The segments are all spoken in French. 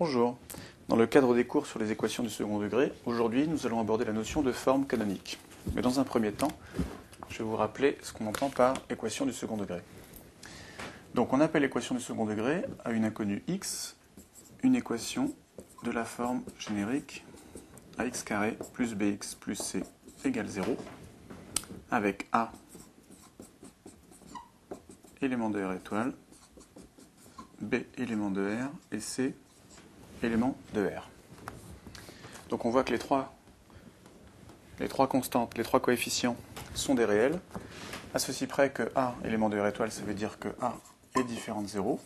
Bonjour. Dans le cadre des cours sur les équations du second degré, aujourd'hui nous allons aborder la notion de forme canonique. Mais dans un premier temps, je vais vous rappeler ce qu'on entend par équation du second degré. Donc on appelle l'équation du second degré à une inconnue x une équation de la forme générique ax plus bx plus c égale 0 avec a élément de R étoile, B élément de R et C élément de R. Donc on voit que les trois, constantes, les trois coefficients sont des réels, à ceci près que A élément de R étoile, ça veut dire que A est différent de 0.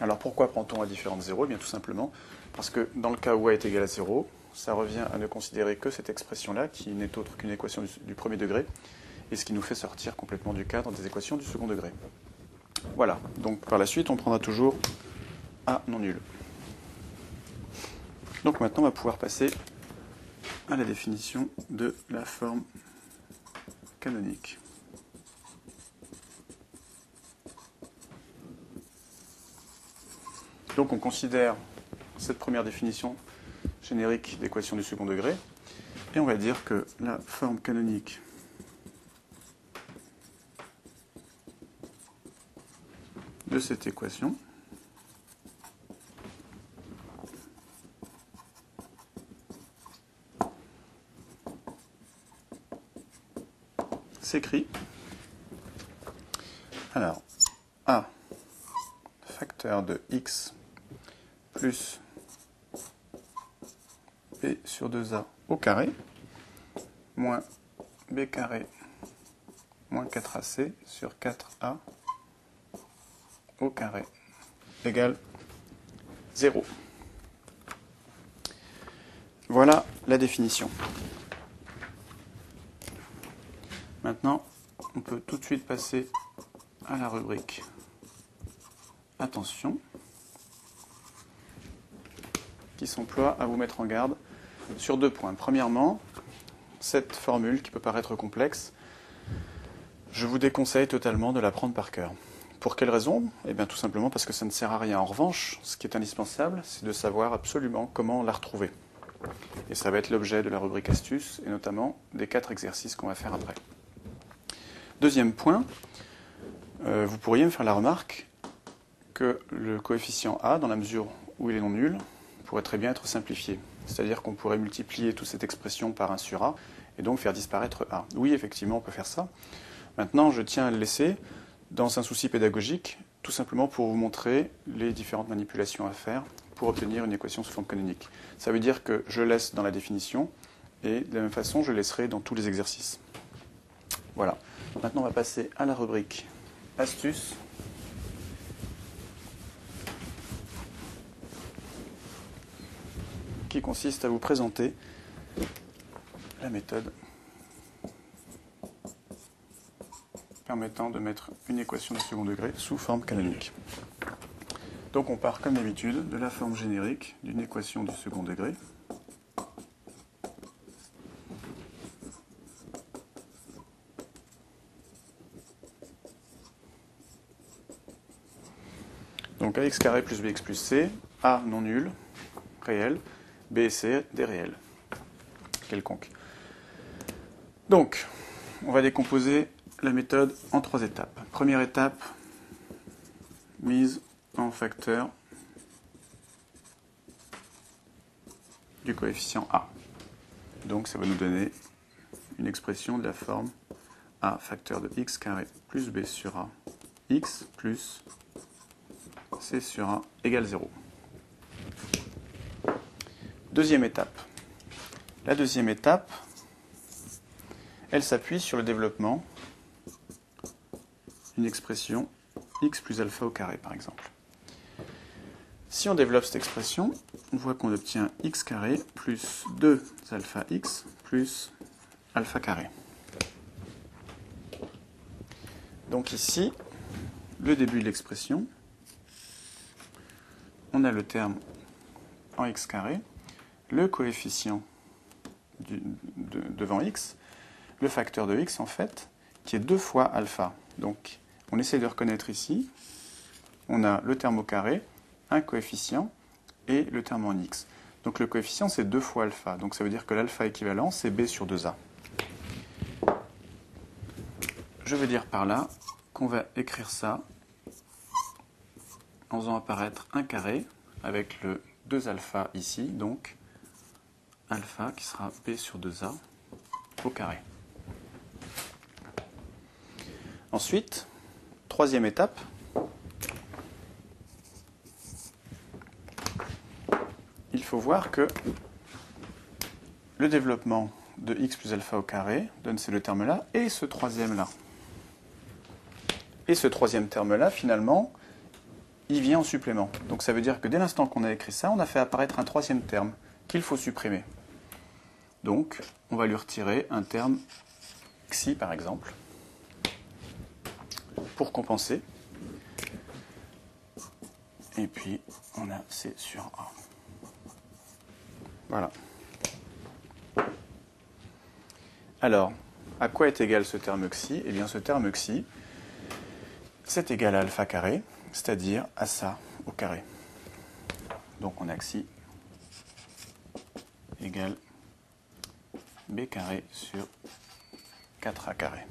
Alors pourquoi prend-on A différent de 0 eh bien tout simplement parce que dans le cas où A est égal à 0, ça revient à ne considérer que cette expression-là, qui n'est autre qu'une équation du premier degré, et ce qui nous fait sortir complètement du cadre des équations du second degré. Voilà, donc par la suite, on prendra toujours A non nul. Donc maintenant, on va pouvoir passer à la définition de la forme canonique. Donc on considère cette première définition générique d'équation du second degré, et on va dire que la forme canonique de cette équation s'écrit alors a facteur de x plus b sur 2a au carré moins b carré moins 4ac sur 4a au carré égale 0. Voilà la définition. Maintenant, on peut tout de suite passer à la rubrique Attention, qui s'emploie à vous mettre en garde sur deux points. Premièrement, cette formule qui peut paraître complexe, je vous déconseille totalement de la prendre par cœur. Pour quelle raison? Eh bien tout simplement parce que ça ne sert à rien. En revanche, ce qui est indispensable, c'est de savoir absolument comment la retrouver. Et ça va être l'objet de la rubrique astuces et notamment des quatre exercices qu'on va faire après. Deuxième point, euh, vous pourriez me faire la remarque que le coefficient a, dans la mesure où il est non nul, pourrait très bien être simplifié. C'est-à-dire qu'on pourrait multiplier toute cette expression par 1 sur a et donc faire disparaître a. Oui, effectivement, on peut faire ça. Maintenant, je tiens à le laisser dans un souci pédagogique, tout simplement pour vous montrer les différentes manipulations à faire pour obtenir une équation sous forme canonique. Ça veut dire que je laisse dans la définition et de la même façon, je laisserai dans tous les exercices. Voilà. Maintenant, on va passer à la rubrique astuces. qui consiste à vous présenter la méthode permettant de mettre une équation de second degré sous forme canonique. Donc on part comme d'habitude de la forme générique d'une équation du second degré. Donc carré plus bx plus c, a non nul, réel, b et c des réels, quelconques. Donc, on va décomposer la méthode en trois étapes. Première étape, mise en facteur du coefficient A. Donc ça va nous donner une expression de la forme A facteur de x carré plus b sur A x plus c sur A égale 0. Deuxième étape. La deuxième étape, elle s'appuie sur le développement une expression x plus alpha au carré, par exemple. Si on développe cette expression, on voit qu'on obtient x carré plus 2 alpha x plus alpha carré. Donc ici, le début de l'expression, on a le terme en x carré, le coefficient devant x, le facteur de x en fait, qui est deux fois alpha. Donc on essaie de reconnaître ici, on a le terme au carré, un coefficient, et le terme en x. Donc le coefficient, c'est 2 fois alpha. Donc ça veut dire que l'alpha équivalent, c'est b sur 2a. Je veux dire par là qu'on va écrire ça faisant apparaître un carré avec le 2 alpha ici, donc alpha qui sera b sur 2a au carré. Ensuite, troisième étape, il faut voir que le développement de x plus alpha au carré donne ces deux termes-là et ce troisième-là. Et ce troisième terme-là, finalement, il vient en supplément. Donc ça veut dire que dès l'instant qu'on a écrit ça, on a fait apparaître un troisième terme qu'il faut supprimer. Donc, on va lui retirer un terme xi, par exemple, pour compenser. Et puis, on a c sur a. Voilà. Alors, à quoi est égal ce terme xi Eh bien, ce terme xi, c'est égal à alpha carré, c'est-à-dire à ça au carré. Donc on a xi égale b carré sur 4a carré.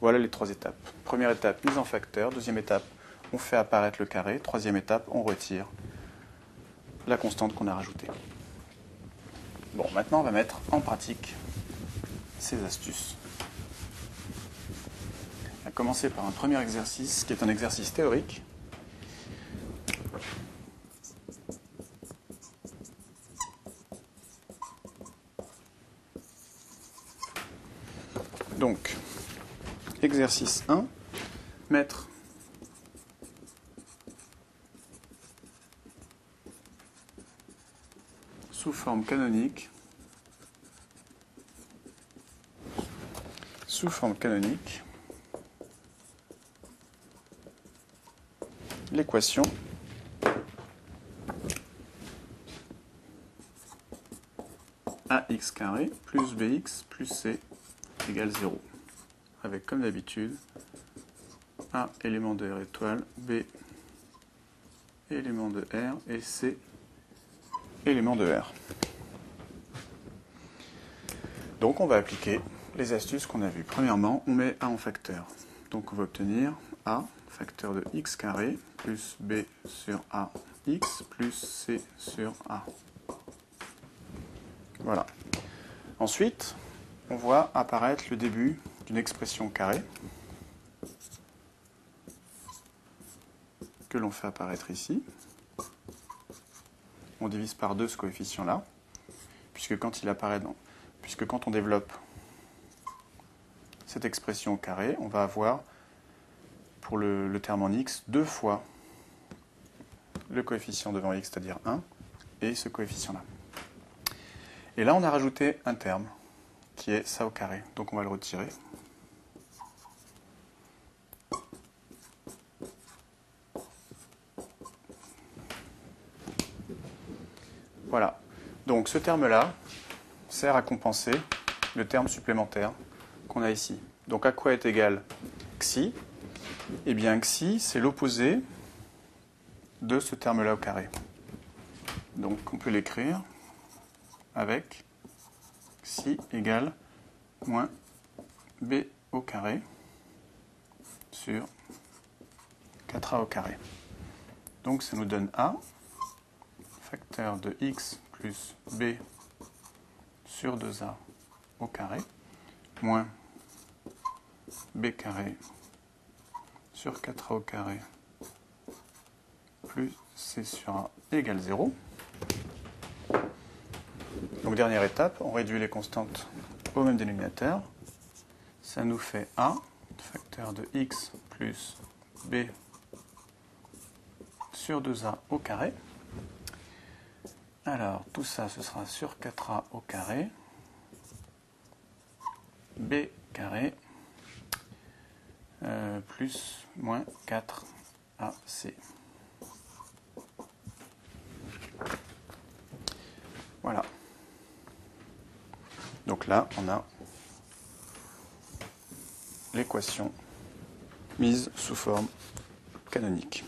Voilà les trois étapes. Première étape, mise en facteur. Deuxième étape, on fait apparaître le carré. Troisième étape, on retire la constante qu'on a rajoutée. Bon, maintenant on va mettre en pratique ces astuces commencer par un premier exercice qui est un exercice théorique. Donc, exercice 1, mettre sous forme canonique sous forme canonique l'équation ax carré plus bx plus c égale 0. Avec comme d'habitude a élément de R étoile, B élément de R et C élément de R. Donc on va appliquer les astuces qu'on a vues. Premièrement, on met A en facteur. Donc on va obtenir A facteur de x carré plus b sur a x plus c sur a. Voilà. Ensuite, on voit apparaître le début d'une expression carrée que l'on fait apparaître ici. On divise par deux ce coefficient-là, puisque quand il apparaît dans, puisque quand on développe cette expression carrée, on va avoir pour le, terme en x deux fois le coefficient devant x, c'est-à-dire 1, et ce coefficient-là. Et là, on a rajouté un terme, qui est ça au carré. Donc on va le retirer. Voilà. Donc ce terme-là sert à compenser le terme supplémentaire qu'on a ici. Donc à quoi est égal xi eh bien, xi, c'est l'opposé de ce terme-là au carré. Donc, on peut l'écrire avec xi égale moins b au carré sur 4a au carré. Donc, ça nous donne a, facteur de x plus b sur 2a au carré, moins b carré sur 4a au carré plus c sur a égale 0. Donc dernière étape, on réduit les constantes au même dénominateur. Ça nous fait a, facteur de x plus b sur 2a au carré. Alors tout ça, ce sera sur 4a au carré, b carré euh, plus moins 4AC. Voilà. Donc là, on a l'équation mise sous forme canonique.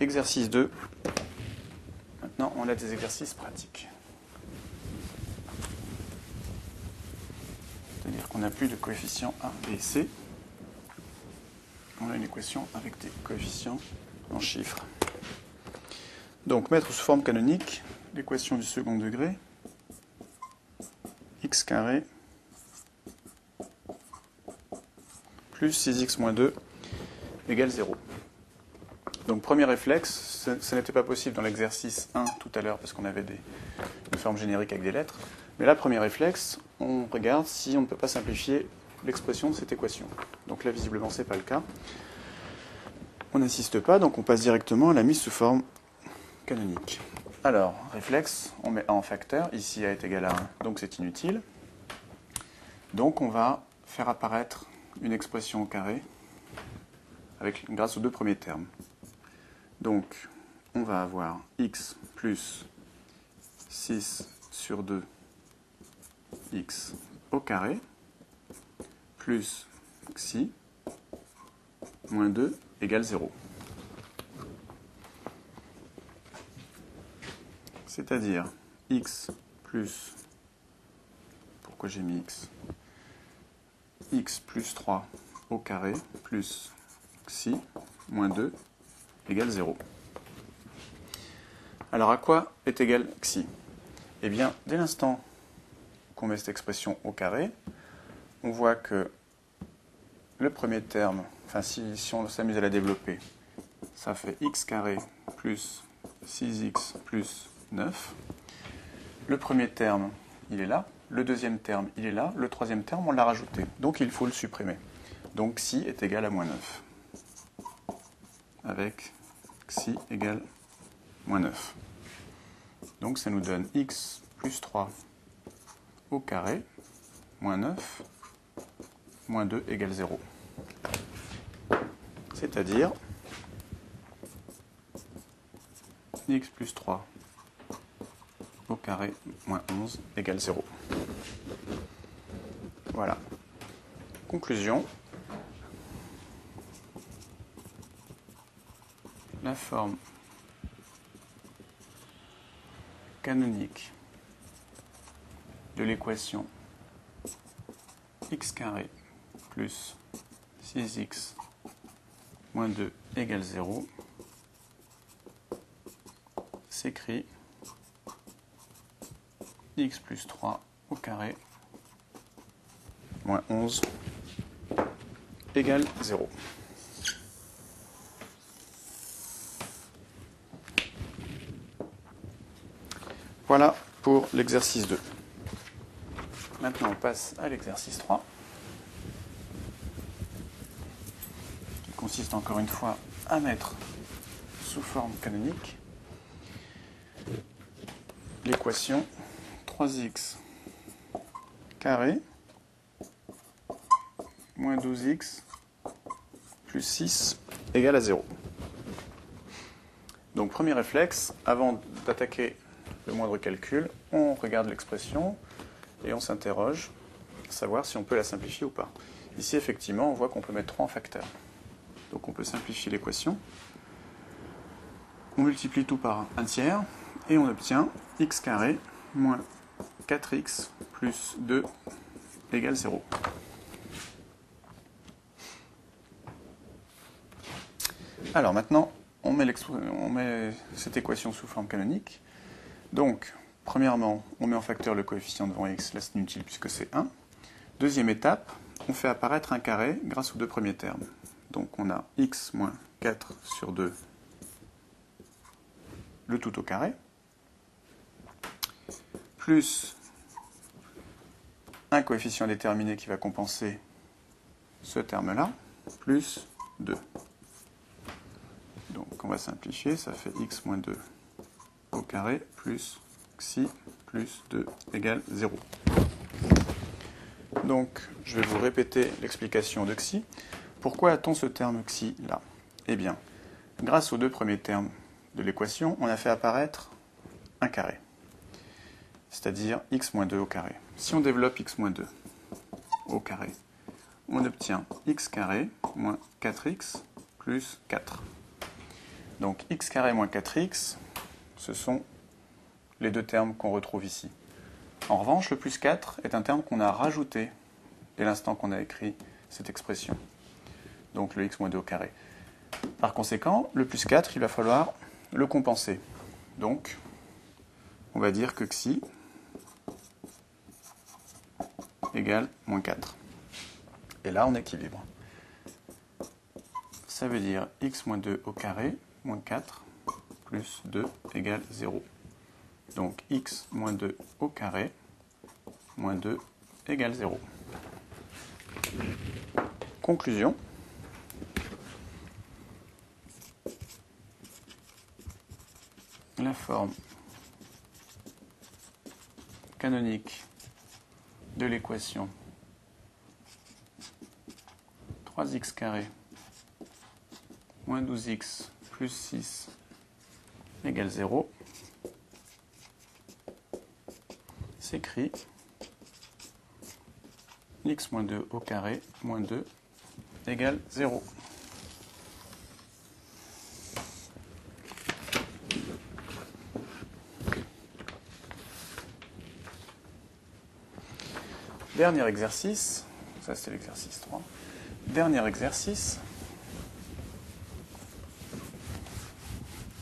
exercice 2. Maintenant, on a des exercices pratiques. C'est-à-dire qu'on n'a plus de coefficients A, B C. On a une équation avec des coefficients en chiffres. Donc, mettre sous forme canonique l'équation du second degré, x carré plus 6x moins 2 égale 0. Donc premier réflexe, ce, n'était pas possible dans l'exercice 1 tout à l'heure parce qu'on avait des, une forme générique avec des lettres. Mais là, premier réflexe, on regarde si on ne peut pas simplifier l'expression de cette équation. Donc là, visiblement, ce n'est pas le cas. On n'insiste pas, donc on passe directement à la mise sous forme canonique. Alors, réflexe, on met A en facteur, ici A est égal à 1, donc c'est inutile. Donc on va faire apparaître une expression au carré avec, grâce aux deux premiers termes. Donc, on va avoir x plus 6 sur 2 x au carré plus xi moins 2 égale 0. C'est-à-dire x plus, pourquoi j'ai mis x? X plus 3 au carré plus xi moins 2 égale 0. Alors à quoi est égal xi Eh bien, dès l'instant qu'on met cette expression au carré, on voit que le premier terme, enfin si, on s'amuse à la développer, ça fait x carré plus 6x plus 9. Le premier terme, il est là. Le deuxième terme, il est là. Le troisième terme, on l'a rajouté. Donc il faut le supprimer. Donc xi est égal à moins 9. Avec xi égale moins 9. Donc ça nous donne x plus 3 au carré, moins 9, moins 2 égale 0. C'est-à-dire x plus 3 au carré moins 11 égale 0. Voilà. Conclusion. La forme canonique de l'équation x carré plus 6x moins 2 égale 0 s'écrit x plus 3 au carré moins 11 égale 0. Voilà pour l'exercice 2. Maintenant, on passe à l'exercice 3, qui consiste encore une fois à mettre sous forme canonique l'équation 3x carré moins 12x plus 6 égale à 0. Donc premier réflexe, avant d'attaquer le moindre calcul, on regarde l'expression et on s'interroge, savoir si on peut la simplifier ou pas. Ici, effectivement, on voit qu'on peut mettre 3 en facteur. Donc on peut simplifier l'équation. On multiplie tout par 1 tiers et on obtient x carré moins 4x plus 2 égale 0. Alors maintenant, on met, on met, cette équation sous forme canonique. Donc, premièrement, on met en facteur le coefficient devant x, là c'est inutile puisque c'est 1. Deuxième étape, on fait apparaître un carré grâce aux deux premiers termes. Donc on a x moins 4 sur 2, le tout au carré, plus un coefficient déterminé qui va compenser ce terme-là, plus 2. Donc on va simplifier, ça fait x moins 2 au carré plus xi plus 2 égale 0. Donc je vais vous répéter l'explication de xi. Pourquoi a-t-on ce terme xi là? Eh bien, grâce aux deux premiers termes de l'équation, on a fait apparaître un carré c'est-à-dire x moins 2 au carré. Si on développe x moins 2 au carré, on obtient x carré moins 4x plus 4. Donc x carré moins 4x, ce sont les deux termes qu'on retrouve ici. En revanche, le plus 4 est un terme qu'on a rajouté dès l'instant qu'on a écrit cette expression. Donc le x moins 2 au carré. Par conséquent, le plus 4, il va falloir le compenser. Donc, on va dire que xi égale moins 4. Et là, on équilibre. Ça veut dire x moins 2 au carré moins 4 plus 2 égale 0. Donc x moins 2 au carré moins 2 égale 0. Conclusion. La forme canonique de l'équation 3x carré moins 12x plus 6 égale 0 s'écrit x moins 2 au carré moins 2 égale 0. Dernier exercice, ça c'est l'exercice 3. Dernier exercice,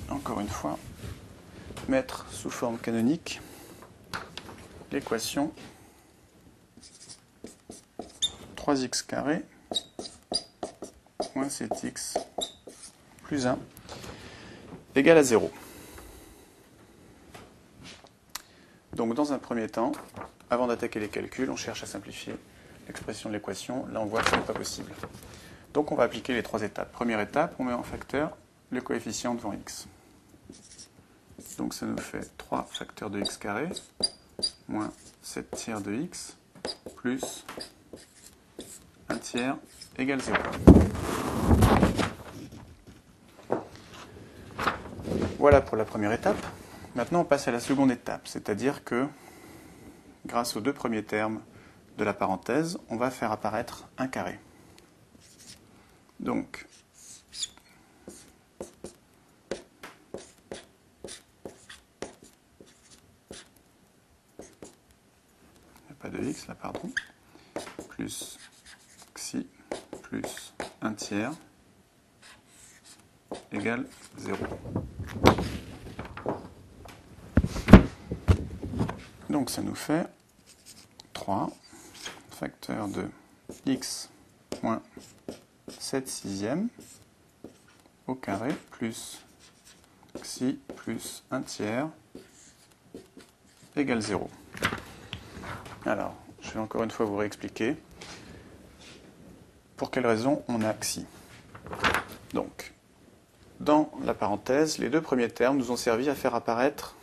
encore une fois, mettre sous forme canonique l'équation 3x carré moins 7x plus 1 égale à 0. Donc dans un premier temps, avant d'attaquer les calculs, on cherche à simplifier l'expression de l'équation. Là, on voit que ce n'est pas possible. Donc on va appliquer les trois étapes. Première étape, on met en facteur le coefficient devant x. Donc ça nous fait 3 facteurs de x carré moins 7 tiers de x plus 1 tiers égale 0. Voilà pour la première étape. Maintenant, on passe à la seconde étape, c'est-à-dire que grâce aux deux premiers termes de la parenthèse, on va faire apparaître un carré. Donc, pas de x là, pardon, plus xi plus 1 égale 0. Donc ça nous fait 3 facteur de x moins 7 sixièmes au carré plus xi plus 1 tiers égale 0. Alors, je vais encore une fois vous réexpliquer pour quelle raison on a xi. Donc, dans la parenthèse, les deux premiers termes nous ont servi à faire apparaître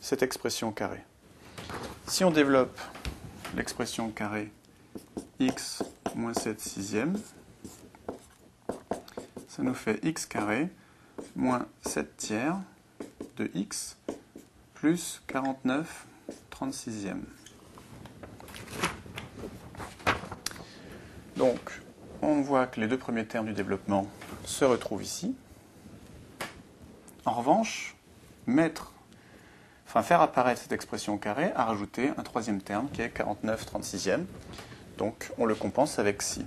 cette expression carrée. Si on développe l'expression carrée x moins 7 sixièmes, ça nous fait x carré moins 7 tiers de x plus 49 36e. Donc, on voit que les deux premiers termes du développement se retrouvent ici. En revanche, mettre enfin faire apparaître cette expression carrée a rajouté un troisième terme qui est 49 36e. Donc on le compense avec xi.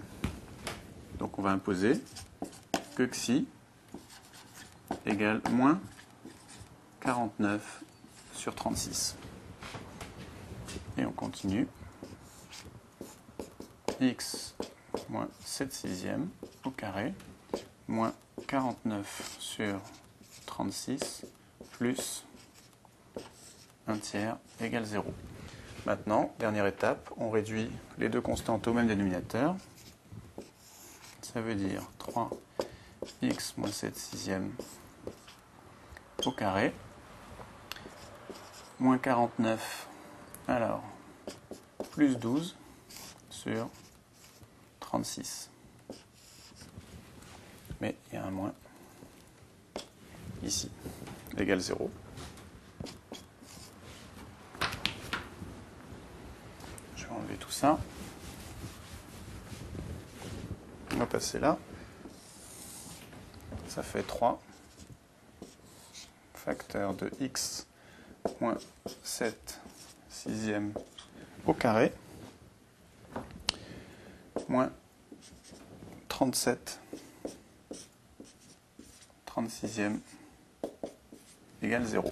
Donc on va imposer que xi égale moins 49 sur 36. Et on continue. x moins 7 sixièmes au carré moins 49 sur 36 plus 1 tiers égale 0. Maintenant, dernière étape, on réduit les deux constantes au même dénominateur. Ça veut dire 3x moins 7 sixièmes au carré, moins 49, alors plus 12 sur 36. Mais il y a un moins ici, égale 0. tout ça. On va passer là. Ça fait 3 facteur de x moins 7 sixième au carré moins 37 36e égale 0.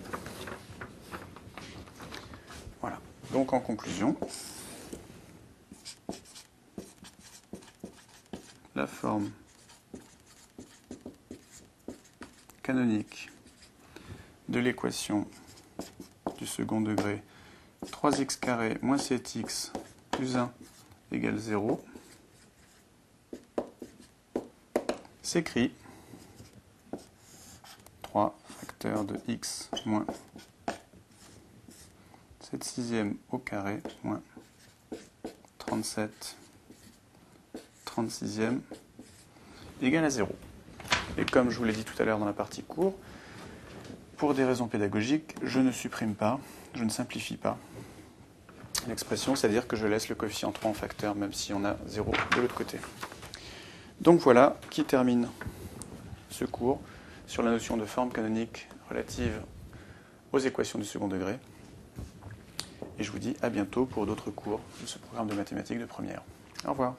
Voilà. Donc en conclusion, la forme canonique de l'équation du second degré 3x carré moins 7x plus 1 égale 0 s'écrit 3 facteur de x moins 7 sixième au carré moins 37 36e égale à 0. Et comme je vous l'ai dit tout à l'heure dans la partie cours, pour des raisons pédagogiques, je ne supprime pas, je ne simplifie pas l'expression, c'est-à-dire que je laisse le coefficient 3 en facteur, même si on a 0 de l'autre côté. Donc voilà qui termine ce cours sur la notion de forme canonique relative aux équations du second degré. Et je vous dis à bientôt pour d'autres cours de ce programme de mathématiques de première. Au revoir.